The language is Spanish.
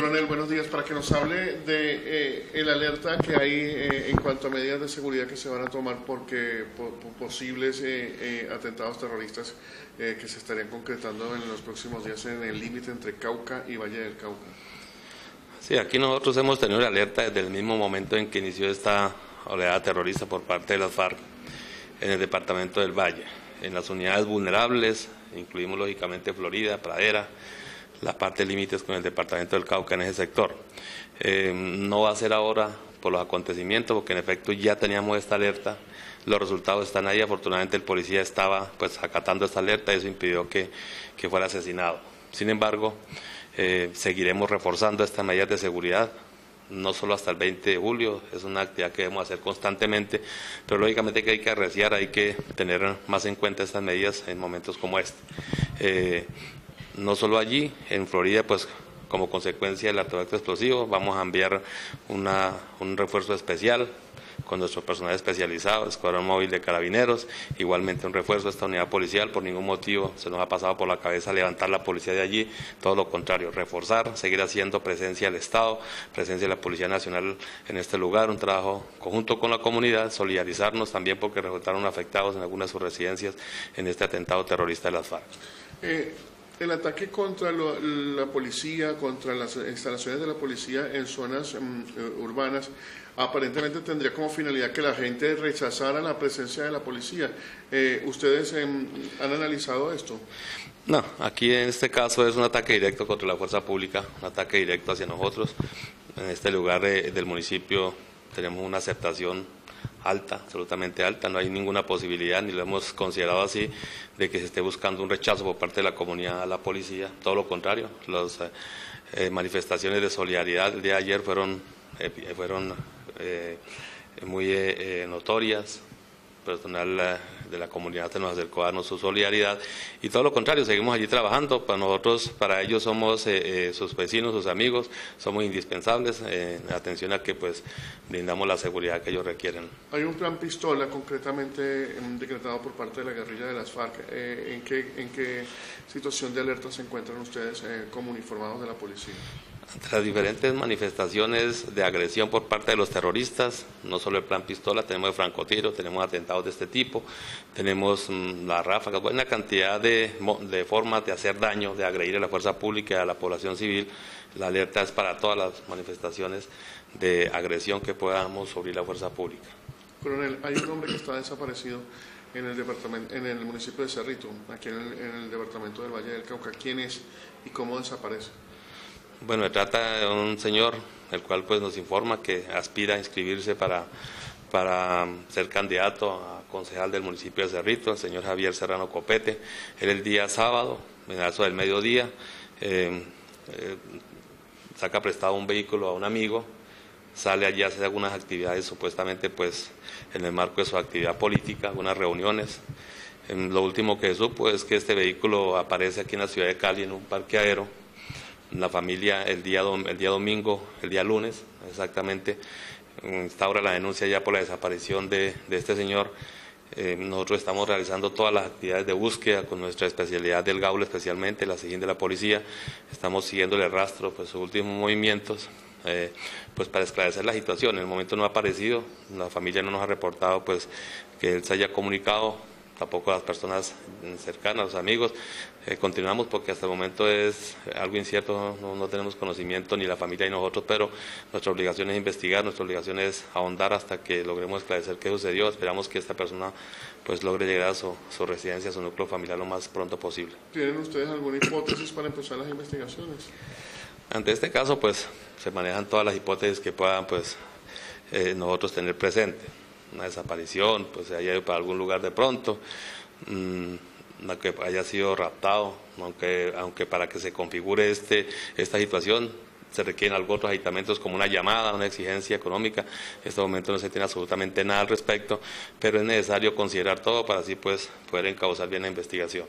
Coronel, buenos días. Para que nos hable de eh, el alerta que hay eh, en cuanto a medidas de seguridad que se van a tomar porque por, posibles eh, atentados terroristas que se estarían concretando en los próximos días en el límite entre Cauca y Valle del Cauca. Sí, aquí nosotros hemos tenido la alerta desde el mismo momento en que inició esta oleada terrorista por parte de las FARC en el departamento del Valle, en las unidades vulnerables, incluimos lógicamente Florida, Pradera, la parte límites con el departamento del Cauca en ese sector. Eh, no va a ser ahora por los acontecimientos, porque en efecto ya teníamos esta alerta, los resultados están ahí, afortunadamente el policía estaba pues acatando esta alerta y eso impidió que, fuera asesinado. Sin embargo, eh, seguiremos reforzando estas medidas de seguridad, no solo hasta el 20 de julio, es una actividad que debemos hacer constantemente, pero lógicamente que hay que arreciar, hay que tener más en cuenta estas medidas en momentos como este. Eh, no solo allí, en Florida, pues como consecuencia del acto explosivo, vamos a enviar un refuerzo especial con nuestro personal especializado, Escuadrón Móvil de Carabineros, igualmente un refuerzo a esta unidad policial, por ningún motivo se nos ha pasado por la cabeza levantar la policía de allí, todo lo contrario, reforzar, seguir haciendo presencia del Estado, presencia de la Policía Nacional en este lugar, un trabajo conjunto con la comunidad, solidarizarnos también porque resultaron afectados en algunas de sus residencias en este atentado terrorista de las FARC. Eh, el ataque contra la policía, contra las instalaciones de la policía en zonas mm, eh, urbanas, aparentemente tendría como finalidad que la gente rechazara la presencia de la policía. Eh, ¿Ustedes em, han analizado esto? No, aquí en este caso es un ataque directo contra la fuerza pública, un ataque directo hacia nosotros. En este lugar del municipio tenemos una aceptación alta, absolutamente alta, no hay ninguna posibilidad, ni lo hemos considerado así, de que se esté buscando un rechazo por parte de la comunidad a la policía, todo lo contrario, las eh, eh, manifestaciones de solidaridad el día de ayer fueron, eh, fueron muy notorias, personal de la comunidad se nos acercó a darnos su solidaridad y todo lo contrario, seguimos allí trabajando, para nosotros, para ellos somos eh, eh, sus vecinos, sus amigos, somos indispensables, eh, atención a que pues brindamos la seguridad que ellos requieren. Hay un plan pistola concretamente em, decretado por parte de la guerrilla de las FARC, ¿en, qué, ¿en qué situación de alerta se encuentran ustedes como uniformados de la policía? Las diferentes manifestaciones de agresión por parte de los terroristas, no solo el plan pistola, tenemos el francotiro, tenemos atentados de este tipo, tenemos mm, la ráfaga, buena cantidad de, formas de hacer daño, de agredir a la fuerza pública y a la población civil. La alerta es para todas las manifestaciones de agresión que podamos sufrir la fuerza pública. Coronel, hay un hombre que está desaparecido en el departamento, en el municipio de Cerrito, aquí en el departamento del Valle del Cauca. ¿Quién es y cómo desaparece? Bueno, se trata de un señor, el cual pues nos informa que aspira a inscribirse para, para ser candidato a concejal del municipio de Cerrito, el señor Javier Serrano Copete. Él el día sábado, en el del mediodía, eh, eh, saca prestado un vehículo a un amigo, sale allí a hacer algunas actividades supuestamente pues en el marco de su actividad política, algunas reuniones. lo último que supo es que este vehículo aparece aquí en la ciudad de Cali en un parqueadero la familia el día, el día domingo, el día lunes, exactamente, instaura la denuncia ya por la desaparición de, este señor. Eh, nosotros estamos realizando todas las actividades de búsqueda con nuestra especialidad del Gaule, especialmente la siguiente de la policía. Estamos siguiéndole el rastro, pues sus últimos movimientos, eh, pues para esclarecer la situación. En el momento no ha aparecido, la familia no nos ha reportado, pues que él se haya comunicado tampoco las personas cercanas, los amigos. Eh, continuamos porque hasta el momento es algo incierto, no, tenemos conocimiento ni la familia ni nosotros, pero nuestra obligación es investigar, nuestra obligación es ahondar hasta que logremos esclarecer qué sucedió. Esperamos que esta persona pues logre llegar a su, residencia, a su núcleo familiar lo más pronto posible. ¿Tienen ustedes alguna hipótesis para empezar las investigaciones? Ante este caso, pues se manejan todas las hipótesis que puedan pues eh, nosotros tener presente una desaparición, pues se haya ido para algún lugar de pronto, mmm, que haya sido raptado, aunque, aunque para que se configure este, esta situación se requieren algunos otros aditamentos como una llamada, una exigencia económica. En este momento no se tiene absolutamente nada al respecto, pero es necesario considerar todo para así pues poder encauzar bien la investigación.